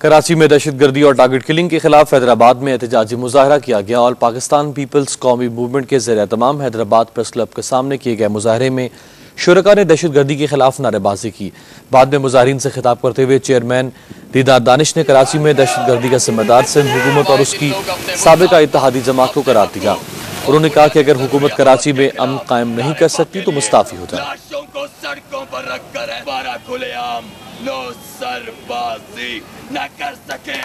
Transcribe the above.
कराची में दहशत गर्दी और टारगेट किलिंग के खिलाफ हैदराबाद में एहतजाजी मुजाहरा किया गया और पाकिस्तान पीपल्स कौमी मूवमेंट के जेर तमाम हैदराबाद प्रेस क्लब के सामने किए गए मुजाहरे में शुरा ने दहशत गर्दी के खिलाफ नारेबाजी की। बाद में मुजाहरीन से खिताब करते हुए चेयरमैन दीदार दानिश ने कराची में दहशत गर्दी का जिम्मेदार सिंध हुकूमत और उसकी सबका इतिहादी जमात को करार दिया। उन्होंने कहा कि अगर हुकूमत कराची में अम कायम नहीं कर सकती तो मुस्ताफी हो जाए। नो सरबाजी न कर सके